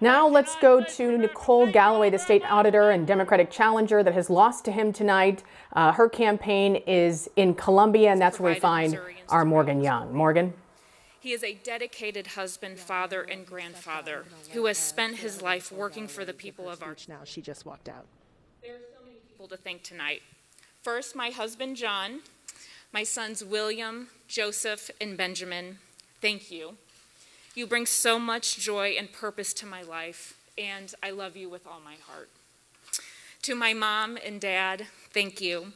Now let's go to Nicole Galloway, the state auditor and Democratic challenger that has lost to him tonight. Uh, her campaign is in Columbia, and that's where we find our Morgan Young. Morgan? He is a dedicated husband, father, and grandfather who has spent his life working for the people of our. Now she just walked out. There are so many people to thank tonight. First, my husband, John, my sons, William, Joseph, and Benjamin. Thank you. You bring so much joy and purpose to my life, and I love you with all my heart. To my mom and dad, thank you.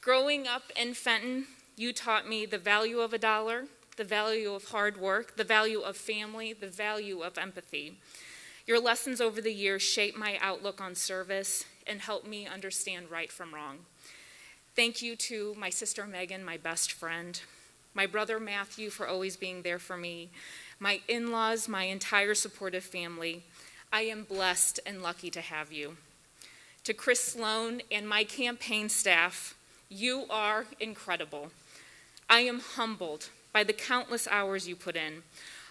Growing up in Fenton, you taught me the value of a dollar, the value of hard work, the value of family, the value of empathy. Your lessons over the years shape my outlook on service and help me understand right from wrong. Thank you to my sister Megan, my best friend, my brother Matthew for always being there for me, my in laws, my entire supportive family. I am blessed and lucky to have you. To Chris Sloan and my campaign staff, you are incredible. I am humbled by the countless hours you put in,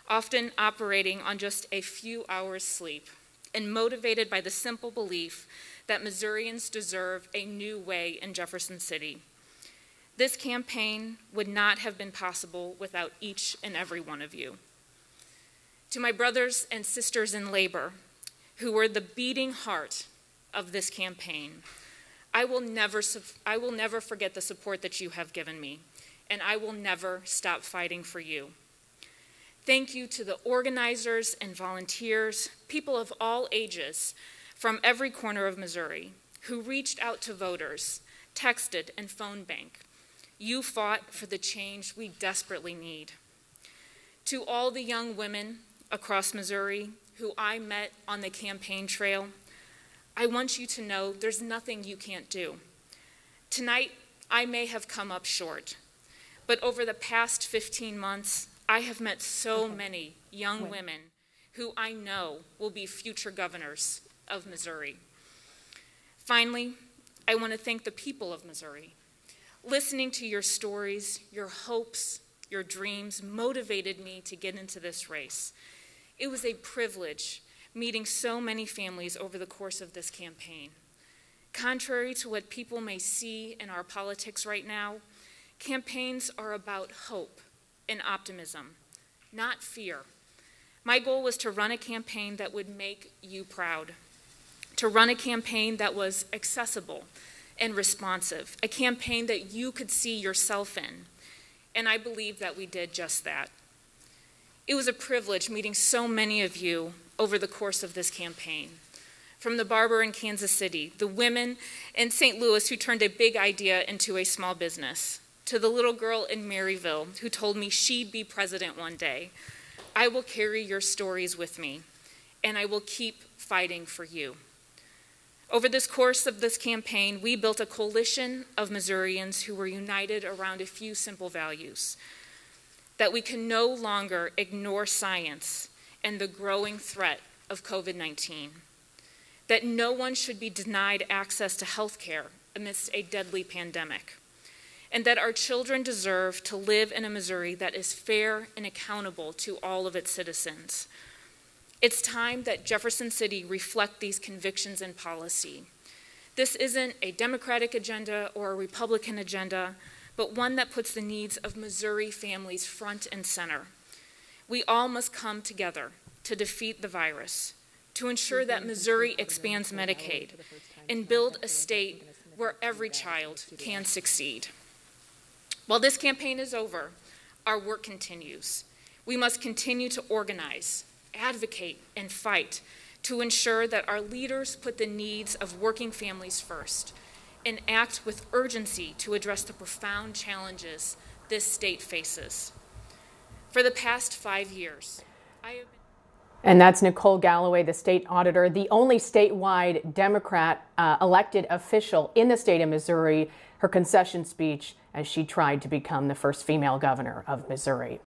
often operating on just a few hours' sleep, and motivated by the simple belief that Missourians deserve a new way in Jefferson City. This campaign would not have been possible without each and every one of you. To my brothers and sisters in labor, who were the beating heart of this campaign, I will never, I will never forget the support that you have given me, and I will never stop fighting for you. Thank you to the organizers and volunteers, people of all ages from every corner of Missouri, who reached out to voters, texted, and phone bank. You fought for the change we desperately need. To all the young women across Missouri who I met on the campaign trail, I want you to know there's nothing you can't do. Tonight, I may have come up short, but over the past 15 months, I have met so many young women who I know will be future governors of Missouri. Finally, I want to thank the people of Missouri. Listening to your stories, your hopes, your dreams motivated me to get into this race. It was a privilege meeting so many families over the course of this campaign. Contrary to what people may see in our politics right now, campaigns are about hope and optimism, not fear. My goal was to run a campaign that would make you proud, to run a campaign that was accessible and responsive, a campaign that you could see yourself in. And I believe that we did just that. It was a privilege meeting so many of you over the course of this campaign. From the barber in Kansas City, the women in St. Louis who turned a big idea into a small business, to the little girl in Maryville who told me she'd be president one day. I will carry your stories with me, and I will keep fighting for you. Over this course of this campaign, we built a coalition of Missourians who were united around a few simple values that we can no longer ignore science and the growing threat of COVID 19, that no one should be denied access to health care amidst a deadly pandemic, and that our children deserve to live in a Missouri that is fair and accountable to all of its citizens. It's time that Jefferson City reflect these convictions in policy. This isn't a Democratic agenda or a Republican agenda, but one that puts the needs of Missouri families front and center. We all must come together to defeat the virus, to ensure that Missouri expands Medicaid, and build a state where every child can succeed. While this campaign is over, our work continues. We must continue to organize, advocate, and fight to ensure that our leaders put the needs of working families first and act with urgency to address the profound challenges this state faces. For the past five years, I have been and that's Nicole Galloway, the state auditor, the only statewide Democrat uh, elected official in the state of Missouri, her concession speech as she tried to become the first female governor of Missouri.